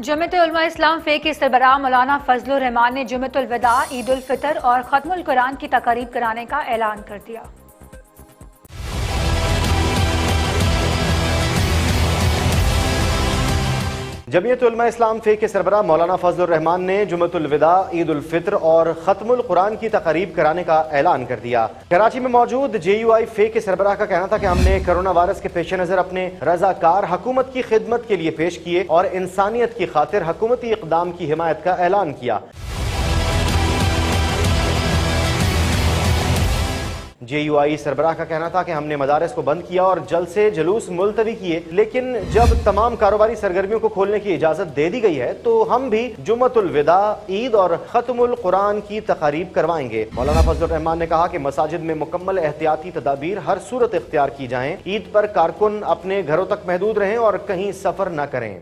जमत इस्लाम फे के सरबरा मौलाना फजल रहमान ने जमतुलविदा विदा ईद उल फितर और ख़त्म कुरान की तकरीब कराने का ऐलान कर दिया। जमीयत इस्लाम फे के सरबरा मौलाना फजल रहमान ने जुमतुलविदा ईद उल फित्र और ख़त्मुल कुरान की तकरीब कराने का ऐलान कर दिया। कराची में मौजूद जे यू आई फे के सरबरा का कहना था की हमने कोरोना वायरस के पेश नज़र अपने रजाकार, हकूमत की खिदमत के लिए पेश किए और इंसानियत की खातिर हकूमती इकदाम की हिमायत का ऐलान किया। जे यू आई सरबराह का कहना था कि हमने मदारस को बंद किया और जल्द से जुलूस मुलतवी किए। लेकिन जब तमाम कारोबारी सरगर्मियों को खोलने की इजाज़त दे दी गई है तो हम भी जुमतुल विदा, ईद और खत्मुल कुरान की तकारीब करवाएँगे। मौलाना फजल रहमान ने कहा कि मसाजिद में मुकम्मल एहतियाती तदाबीर हर सूरत इख्तियार की जाए। ईद पर कारकुन अपने घरों तक महदूद रहें और कहीं सफ़र न करें।